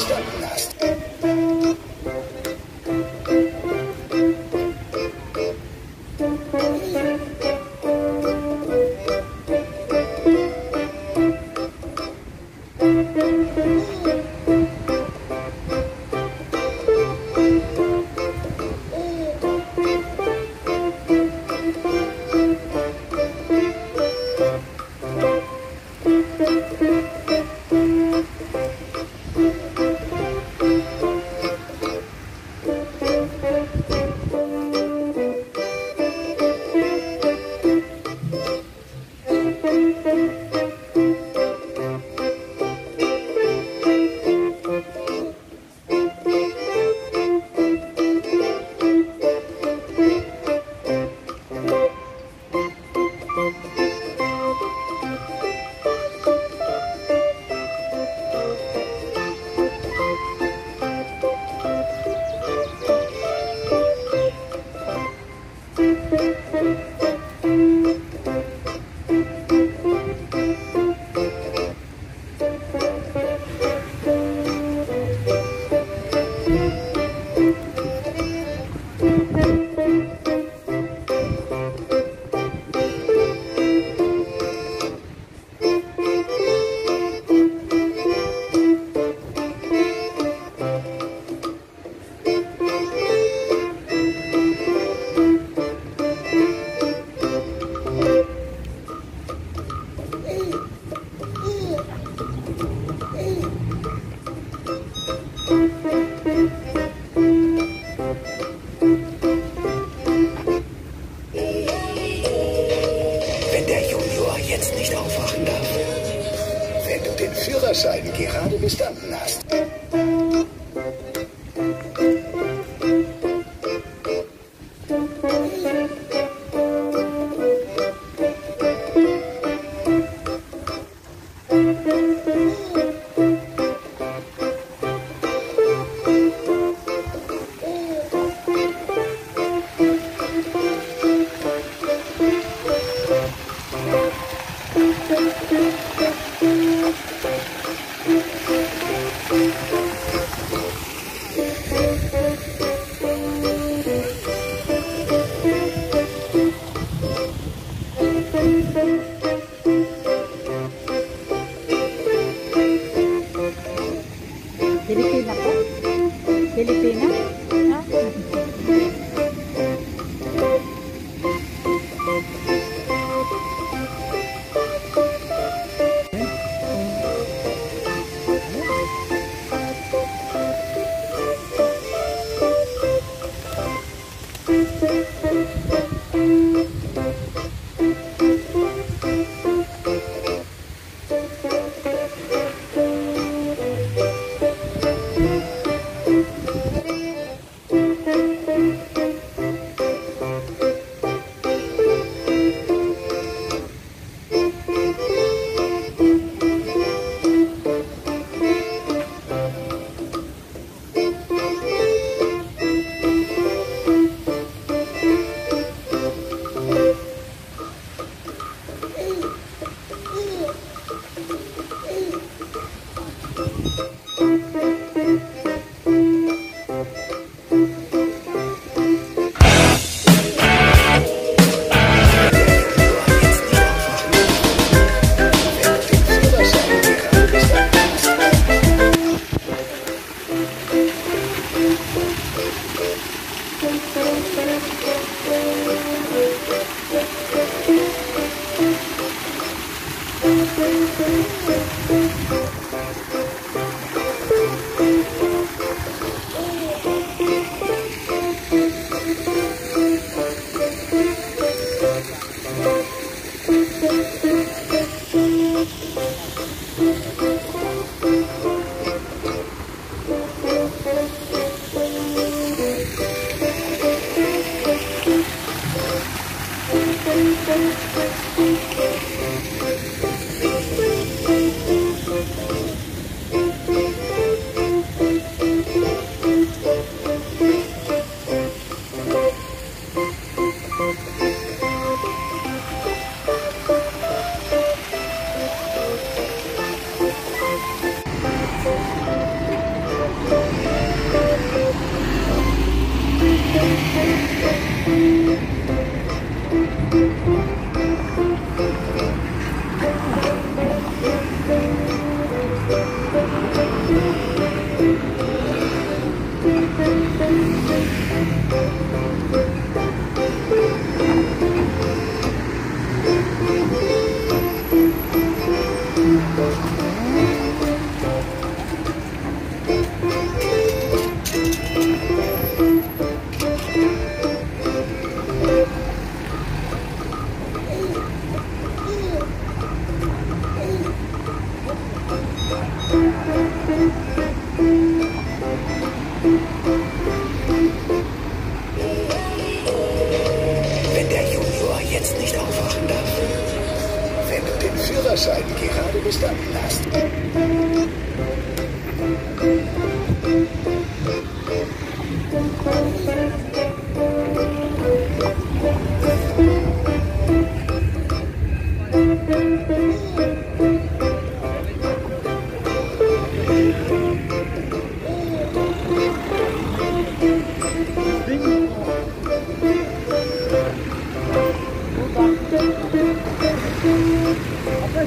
system. Du den Führerschein gerade bestanden hast. 好，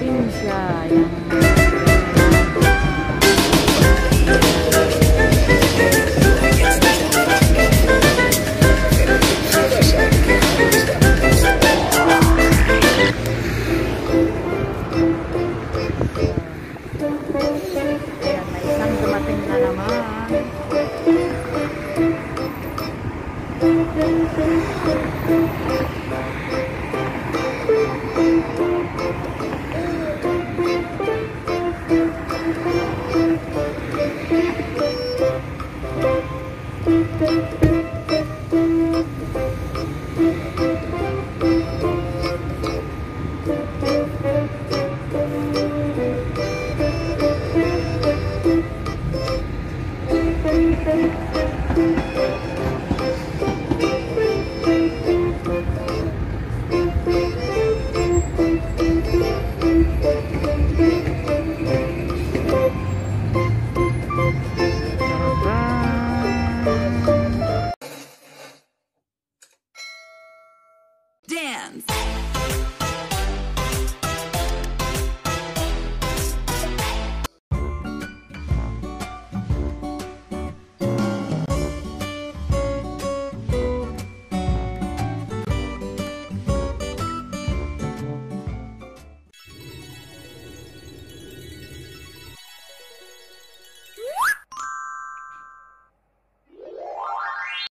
Ini. Música